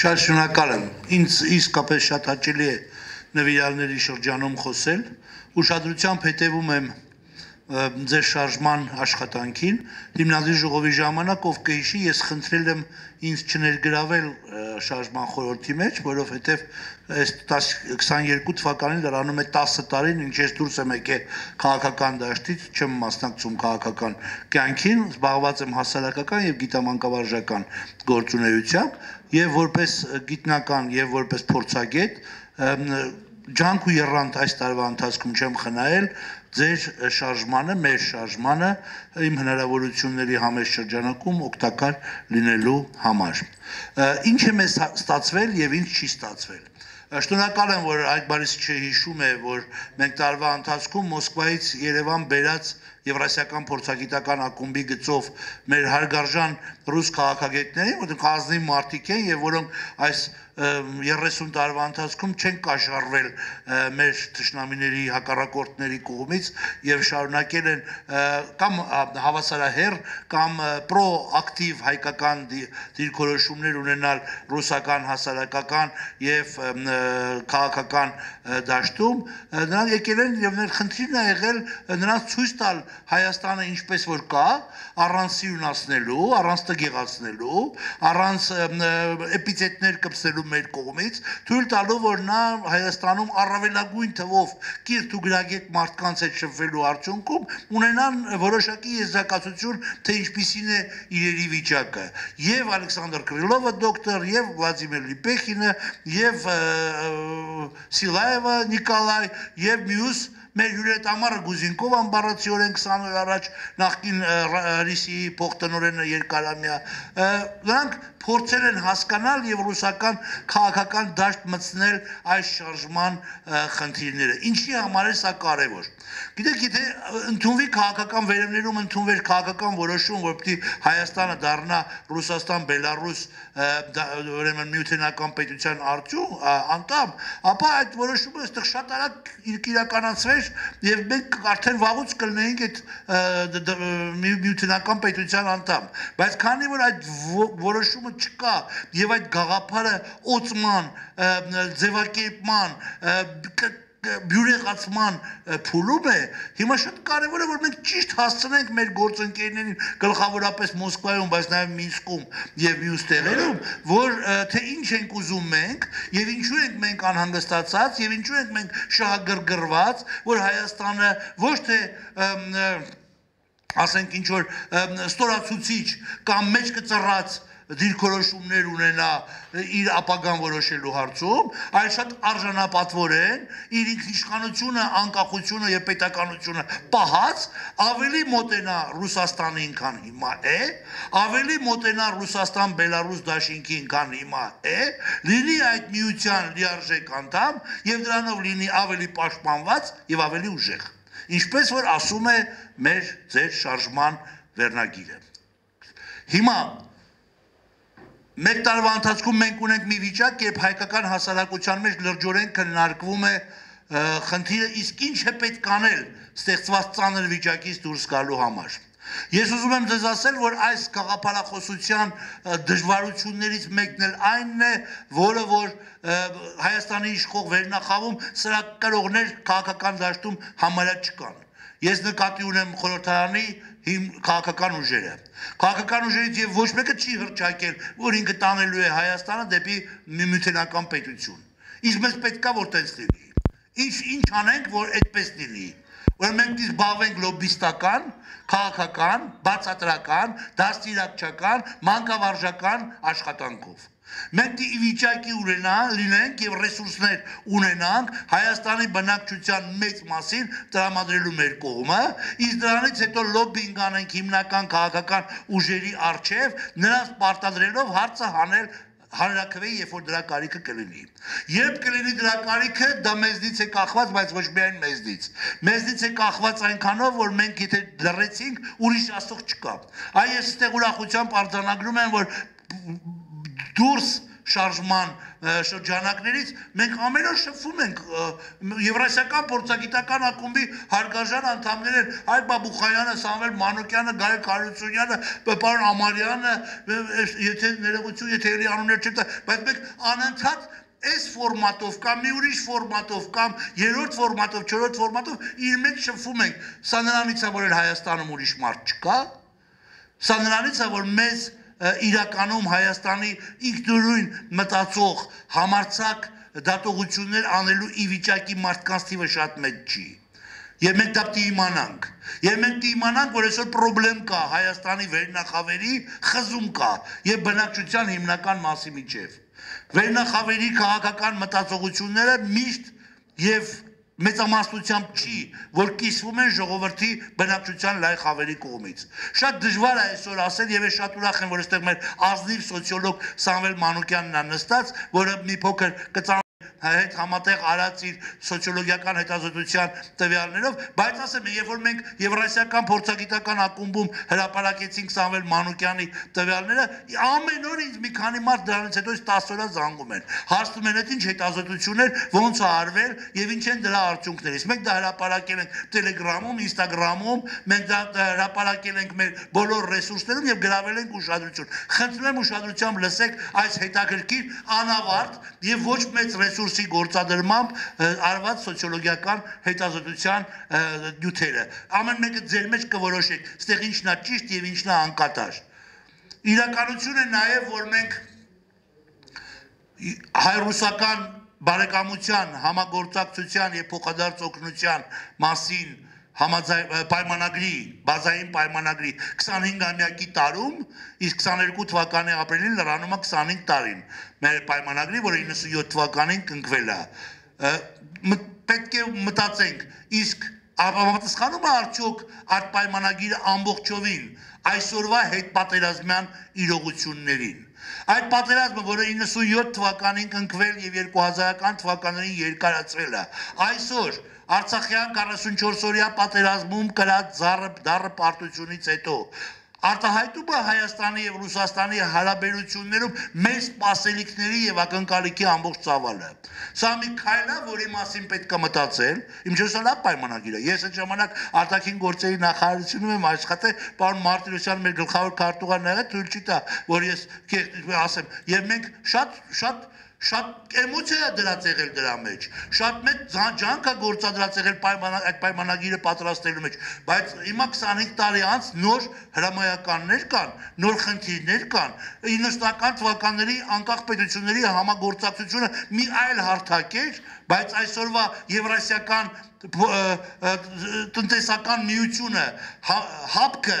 Շատ շնորհակալ եմ։ Ինձ իսկապես շատ հաճելի է նվիրալների շրջանում խոսել։ Ուշադրությամբ հետևում եմ ձեր շարժման աշխատանքին հիմնադրի ժողովի ժամանակ ով կհիշի ես խնդրել եմ ինձ չներգրավել շարժման խորհրդի մեջ, որովհետև այս 22 թվականին դրանում է 10 տարին, ինչ ես դուրս եմ եկել քաղաքական դաշտից, չեմ մասնակցում քաղաքական կյանքին, զբաղված եմ հասարակական եւ գիտամանկավարժական գործունեությամբ եւ որպես գիտնական եւ որպես փորձագետ ջանք ու երրանտ այս տարվա ընթացքում չեմ խնայել ձեր շարժմանը, մեր շարժմանը իմ հնարավորությունների համես շրջանակում օգտակար լինելու համար։ Ինչ է մեզ ստացվել եւ ինչ չի ստացվել։ Շնորհակալ եմ, որ այդ բարիս չհիշում է, որ մենք տարվա ընթացքում Մոսկվայից Երևան բերած Եվրասիական փորձագիտական ակումբի գծով մեր հարգարժան ռուս քաղաքագետներին, որոնք ազնիվ մարդիկ են եւ որոնք այս 30 տարվա ընթացքում չեն կաշառվել մեր ճշնամիների հակառակորդների կողմից եւ շարունակել են կամ հավասարահեր կամ պրոակտիվ հայկական դիրքորոշումներ ունենալ ռուսական հասարակական եւ քաղաքական դաշտում նրանք եկել են եւ ներ խնդիրն է եղել նրանց ցույց տալ Հայաստանը ինչպես որ կա առանց սյունացնելու առանց տգեղացնելու առանց էպիցետներ կպսելու մեր կողմից, թույլ տալով, որ նա Հայաստանում առավելագույն թվով կիրթ ու գրագետ մարդկանց հետ շփվելու արդյունքում ունենան որոշակի եզրակացություն, թե ինչպիսին է իրերի վիճակը։ Եվ Ալեքսանդր Կրիլովը դոկտոր, եւ Վլադիմիր Լիպեխինը, եւ Սիլաևը Նիկոլայ, եւ մյուս մեր հյուրետամարը Գուզինկով ամբարացիորեն 20 օր առաջ նախկին Ռիսիի փոխտնօրենը երկարամյա նրանք փորձել են հասկանալ եւ ռուսական քաղաքական դաշտ մտցնել այս շարժման խնդիրները։ Ինչի համար է սա կարևոր։ Գիտեք, եթե ընդունվի քաղաքական վերևներում ընդունվեր քաղաքական որոշում, որ պիտի Հայաստանը դառնա Ռուսաստան, Բելարուս, ուրեմն միութենական պետության արդյուն անդամ, ապա այդ որոշումը այստեղ շատ արագ իրականացվեր եւ մենք արդեն վաղուց կլինեինք այդ միութենական պետության անդամ։ Բայց քանի որ այդ որոշումը չկա եւ այդ գաղափարը օծման, ձևակերպման բյուրեղացման փուլում է, հիմա շատ կարևոր է որ մենք ճիշտ հասցնենք մեր գործընկերներին, գլխավորապես Մոսկվայում, բայց նաև Մինսկում եւ մյուս տեղերում, որ թե ինչ ենք ուզում մենք եւ ինչու ենք մենք անհանգստացած եւ ինչու ենք մենք շահագրգռված, որ Հայաստանը ոչ թե ասենք ինչ որ ստորացուցիչ կամ մեջքը ծռած դիրքորոշումներ ունենա իր ապագան որոշելու հարցում, այլ շատ արժանապատվորեն իր ինքնիշխանությունը, անկախությունը եւ պետականությունը պահած ավելի մոտենա Ռուսաստանին, քան հիմա է, ավելի մոտենա Ռուսաստան, Բելարուս դաշինքին, քան հիմա է, լինի այդ միության լիարժեք անդամ եւ դրանով լինի ավելի պաշտպանված եւ ավելի ուժեղ։ Ինչպես որ ասում է մեր ձեր շարժման վերնագիրը։ Հիմա Մեկ տարվա ընթացքում մենք ունենք մի վիճակ, երբ հայկական հասարակության մեջ լրջորեն քննարկվում է խնդիրը իսկ ինչ է պետք անել ստեղծված ծանր վիճակից դուրս գալու համար։ Ես ուզում եմ ձեզ ասել, որ այս գաղափարախոսության դժվարություններից մեկն էլ այնն է, որը որ Հայաստանի իշխող վերնախավում սրա կրողներ քաղաքական դաշտում համարյա չկան։ Ես նկատի ունեմ խորհրդարանի հիմ քաղաքական ուժերը։ Քաղաքական ուժերից եւ ոչ մեկը չի հրճակել, որ ինքը տանելու է Հայաստանը դեպի միութենական պետություն։ Իսկ մեզ պետքա որ տենց լինի։ Ինչ ինչ անենք, որ այդպես լինի։ Որ մենք զբաղվենք լոբիստական, քաղաքական, բացատրական, դաստիարակչական, մանկավարժական աշխատանքով։ Մենք ի վիճակի ունենա, լինենք եւ ռեսուրսներ ունենանք Հայաստանի բնակչության մեծ մասին տրամադրելու մեր կողմը, իսկ դրանից հետո լոբինգ անենք հիմնական քաղաքական ուժերի արչեւ, նրանց պարտադրելով հարցը հանել հանրակրվեի, երբ որ դրա կարիքը կլինի։ Երբ կլինի դրա կարիքը, դա մեզնից է կախված, բայց ոչ միայն մեզնից։ Մեզնից է կախված այնքանով, որ մենք եթե լռեցինք, ուրիշ ասող չկա։ Այ ես այստեղ ուրախությամբ արձանագրում եմ, որ դուրս շարժման շրջանակներից մենք ամեն օր շփվում ենք Եվրասիական փորձագիտական ակումբի հարգաժան անդամներ են Հայկ Բաբուխայանը, Սամվել Մանուկյանը, Գայել Քարությունյանը, պարոն Ամարյանը, եթե ներողություն, եթե ելի անուններ չտա, բայց մենք անընդհատ այս ֆորմատով կամ մի ուրիշ ֆորմատով կամ երրորդ ֆորմատով, չորրորդ ֆորմատով իր մեջ շփվում ենք։ Սա նրանից է, որ Հայաստանում ուրիշ մարդ չկա։ Սա նրանից է, որ մեզ իրականում Հայաստանի ինքնուրույն մտածող համարցակ դատողություններ անելու ի վիճակի մարդկանց թիվը շատ մեծ չի։ Եվ մենք դա պիտի իմանանք։ Եվ մենք պիտի իմանանք, որ այսօր խնդրեմ կա Հայաստանի վերնախավերի խզում կա եւ բնակչության հիմնական մասի միջև։ Վերնախավերի քաղաքական մտածողությունները միշտ եւ մեծամասնությամբ չի, որ կիսվում են ժողովրդի բնակչության լայ խավերի կողմից։ Շատ դժվար է այսօր ասել եւ ես շատ ուրախ եմ, որ այստեղ մեր ազնիվ սոցիոլոգ Սամվել Մանուկյանն է նստած, որը մի փոքր կծան հետ համատեղ արած իր սոցիոլոգիական հետազոտության տվյալներով, բայց ասեմ, երբ որ մենք Եվրասիական փորձագիտական ակումբում հրապարակեցինք Սամվել Մանուկյանի տվյալները, ամեն օր ինձ մի քանի մարդ դրանից հետո 10 օրա զանգում են։ Հարցնում են, այդ ինչ հետազոտություններ ոնց է արվել եւ ինչ են դրա արդյունքներից։ Մենք դա հրապարակել ենք Telegram-ում, Instagram-ում, մենք դա հրապարակել ենք մեր բոլոր ռեսուրսներում եւ գրավել ենք ուշադրություն։ Խնդրում եմ ուշադրությամբ լսեք այս հետաքրքիր անավարտ եւ ոչ մեծ ռեսուրս ռեսուրսի գործադրմամբ արված սոցիոլոգիական հետազոտության նյութերը։ Ամեն մեկը ձեր մեջ կորոշեք, ստեղ ինչն է ճիշտ եւ ինչն է անկատար։ Իրականությունը նաև որ մենք հայ-ռուսական բարեկամության, համագործակցության եւ փոխադարձ օգնության մասին համաձայն պայմանագրի, բազային պայմանագրի 25-ամյակի տարում, իսկ 22 թվականի ապրիլին լրանում է 25 տարին։ Մեր պայմանագրի, որը 97 թվականին կնքվել է։ Պետք է մտածենք, իսկ ապամատսխանում է արդյոք այդ պայմանագիրը ամբողջովին այսօրվա հետ պատերազմյան իրողություններին։ Այդ պատերազմը, որը 97 թվականին կնքվել եւ 2000-ական թվականներին երկարացվել է, այսօր Արցախյան 44 օրյա պատերազմում կրած զառը դառը պարտությունից հետո արտահայտումը Հայաստանի եւ Ռուսաստանի հարաբերություններում մեր սպասելիքների եւ ակնկալիքի ամբողջ ծավալը։ Սա մի քայլ է, որի մասին պետք է մտածել։ Իմ ջոսալա պայմանագիրը։ Ես այդ ժամանակ արտաքին գործերի նախարարությունում եմ աշխատել, պարոն Մարտիրոսյան մեր գլխավոր քարտուղարն եղել, թույլ չի տա, որ ես ասեմ։ Եվ մենք շատ շատ շատ էմոցիա դրած եղել դրա մեջ շատ մեծ ջանք է գործադրած եղել պայման այդ պայմանագիրը պատրաստելու մեջ բայց հիմա 25 տարի անց նոր հրամայականներ կան նոր խնդիրներ կան 90-ական թվականների անկախ պետությունների համագործակցությունը մի այլ հարթակ էր բայց այսօրվա եվրասիական տնտեսական միությունը հապկը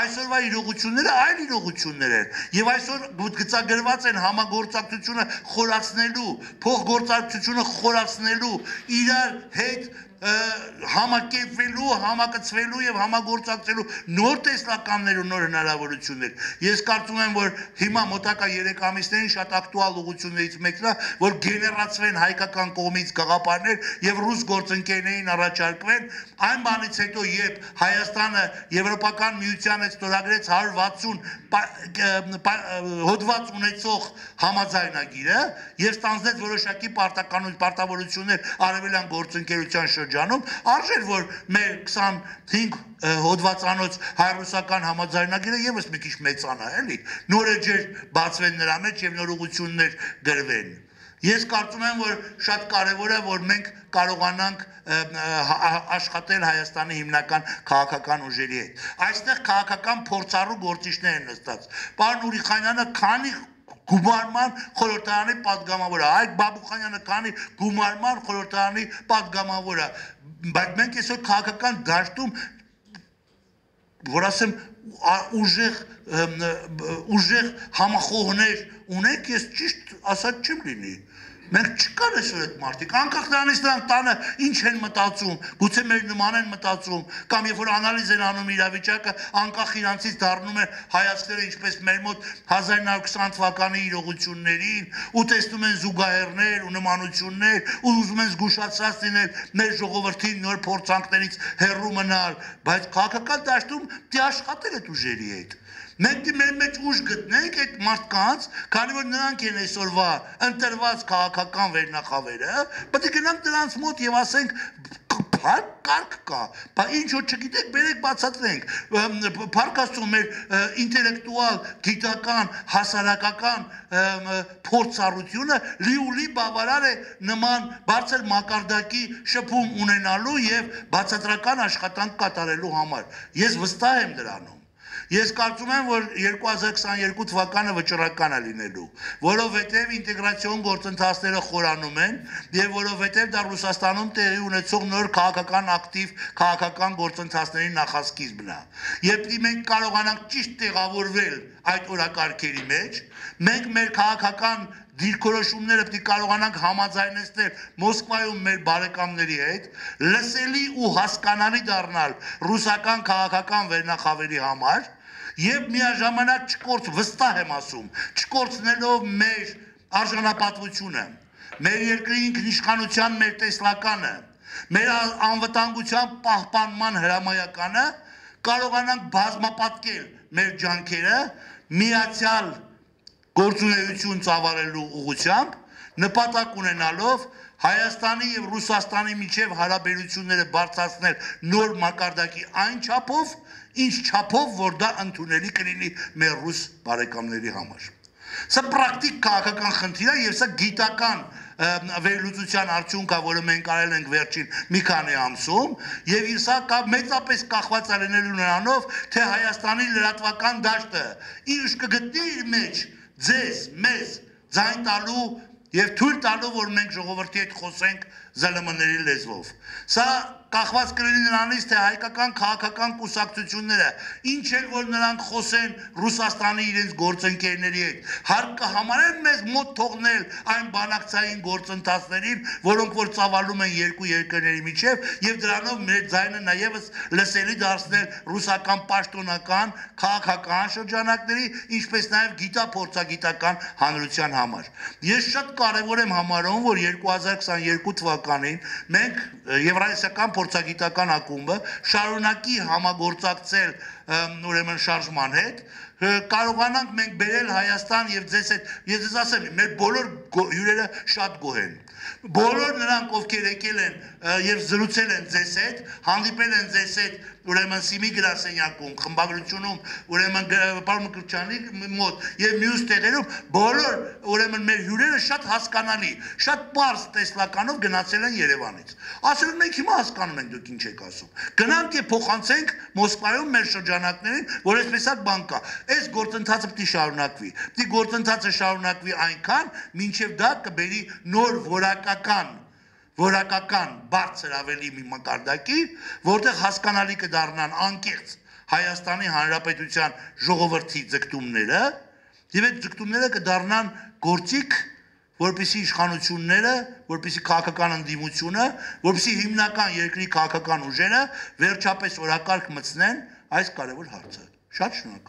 այսօրվա իրողությունները այլ իրողություններ են եւ այսօր գծագրված են համագործակցությունը խորացնելու փոխգործակցությունը խորացնելու իրար հետ համակերպվելու, համակցվելու եւ համագործակցելու նոր տեսլականներ ու նոր հնարավորություններ։ Ես կարծում եմ, որ հիմա մոտակա 3 ամիսներին շատ ակտուալ ուղություններից մեկն է, որ գեներացվեն հայկական կողմից գաղափարներ եւ ռուս գործընկերներին առաջարկվեն այն բանից հետո, երբ Հայաստանը Եվրոպական միության հետ ստորագրեց 160 հոդված ունեցող համաձայնագիրը եւ ստանձնեց որոշակի պարտականություն, պարտավորություններ արևելյան գործընկերության շրջանում շրջանում, արժեր որ մեր 25 հոդվածանոց հայրուսական համաձայնագիրը եւս մի քիչ մեծանա, էլի։ Նոր էջեր բացվեն նրա մեջ եւ նոր ուղություններ գրվեն։ Ես կարծում եմ, որ շատ կարևոր է, որ մենք կարողանանք աշխատել Հայաստանի հիմնական քաղաքական ուժերի հետ։ Այստեղ քաղաքական փորձառու գործիչներ են նստած։ Պարոն Ուրիխանյանը քանի գումարման խորհրդարանի падգամավորը, այդ Բաբուխանյանը քանի գումարման խորհրդարանի падգամավորը, բայց մենք այսօր քաղաքական դաշտում որ ասեմ ուժեղ ուժեղ համախոհներ ունենք, ես ճիշտ ասած չեմ լինի։ Մենք չկան այսօր այդ մարդիկ, անկախ նրանից նրանք տանը ինչ են մտածում, գուցե մեր նման են մտածում, կամ երբ որ անալիզ են անում իրավիճակը, անկախ իրանցից դառնում են հայացքները ինչպես մեր մոտ 1920 թվականի իրողություններին, ու տեսնում են զուգահեռներ ու նմանություններ, ու ուզում են զգուշացած լինել մեր ժողովրդին նոր փորձանքներից հեռու մնալ, բայց քաղաքական դաշտում դի աշխատել այդ ուժերի հետ Մենք մեր մեջ ուժ գտնենք այդ մարդկանց, քանի որ նրանք են այսօրվա ընտրված քաղաքական վերնախավերը, պետք է գնանք նրանց մոտ եւ ասենք փառք կարգ կա, բա ինչ որ չգիտեք, բերեք բացատրենք։ Փառք Աստծո մեր ինտելեկտուալ, գիտական, հասարակական փորձառությունը լիուլի բավարար է նման բարձր մակարդակի շփում ունենալու եւ բացատրական աշխատանք կատարելու համար։ Ես վստահ եմ դրանում։ Ես կարծում եմ, որ 2022 թվականը վճռական է լինելու, որովհետև ինտեգրացիոն գործընթացները խորանում են եւ որովհետև դա Ռուսաստանում տեղի ունեցող նոր քաղաքական ակտիվ քաղաքական գործընթացների նախասկիզբն է։ Երբ մենք կարողանանք ճիշտ տեղավորվել այդ օրակարգերի մեջ, մենք մեր քաղաքական դիրքորոշումները պետք է կարողանանք համաձայնեցնել Մոսկվայում մեր բարեկամների հետ, լսելի ու հասկանալի դառնալ ռուսական քաղաքական վերնախավերի համար եւ միաժամանակ չկորց վստահ եմ ասում, չկորցնելով մեր արժանապատվությունը, մեր երկրի ինքնիշխանության մեր տեսլականը, մեր անվտանգության պահպանման հրամայականը կարողանանք բազմապատկել մեր ջանքերը միացյալ գործունեություն ծավալելու ուղղությամբ նպատակ ունենալով Հայաստանի եւ Ռուսաստանի միջև հարաբերությունները բարձրացնել նոր մակարդակի այն չափով, ինչ չափով, որ դա ընդունելի կլինի մեր ռուս բարեկամների համար։ Սա պրակտիկ քաղաքական խնդիր է եւ սա գիտական վերլուծության արդյունքա, որը մենք արել ենք վերջին մի քանի ամսում, եւ սա կա մեծապես կախված արենելու նրանով, թե Հայաստանի լրատվական դաշտը ինչ կգտնի իր մեջ ձեզ, մեզ ձայն տալու եւ թույլ տալու, որ մենք ժողովրդի հետ խոսենք ԶԼՄ-ների լեզվով։ Սա կախված կլինի նրանից, թե հայկական քաղաքական կուսակցությունները ինչ էլ որ նրանք խոսեն Ռուսաստանի իրենց գործընկերների հետ, հարկ կհամարեն մեզ մոտ թողնել այն բանակցային գործընթացներին, որոնք որ ծավալում են երկու երկրների միջև եւ դրանով մեր ձայնը նաեւս լսելի դարձնել ռուսական պաշտոնական քաղաքական շրջանակների, ինչպես նաեւ գիտափորձագիտական հանրության համար։ Ես շատ կարևոր եմ համարում, որ 2022 թվականին մենք Եվրասիական փորձագիտական ակումբը շարունակի համագործակցել ուրեմն շարժման հետ կարողանանք մենք բերել Հայաստան եւ ձեզ հետ ես ձեզ ասեմ մեր բոլոր հյուրերը շատ գոհ են բոլոր նրանք ովքեր եկել են եւ զրուցել են ձեզ հետ հանդիպել են ձեզ հետ ուրեմն Սիմի գրասենյակում խմբագրությունում ուրեմն պարոն Մկրտչյանի մոտ եւ մյուս տեղերում բոլոր ուրեմն մեր հյուրերը շատ հասկանալի շատ པարզ տեսլականով գնացել են Երևանից ասել են մենք հիմա հասկանում ենք դուք ինչ եք ասում գնանք եւ փոխանցենք Մոսկվայում մեր շրջանակներին որ այսպես է բան կա այս գործընթացը պետք է շարունակվի։ Պետք է գործընթացը շարունակվի այնքան, մինչև դա կբերի նոր որակական որակական բարձր ավելի մի մակարդակի, որտեղ հասկանալի կդառնան անկեղծ Հայաստանի Հանրապետության ժողովրդի ձգտումները, եւ այդ ձգտումները կդառնան գործիք որպիսի իշխանությունները, որպիսի քաղաքական ընդդիմությունը, որպիսի հիմնական երկրի քաղաքական ուժերը վերջապես օրակարգ մտցնեն այս կարևոր հարցը։ Շատ շնորհակալ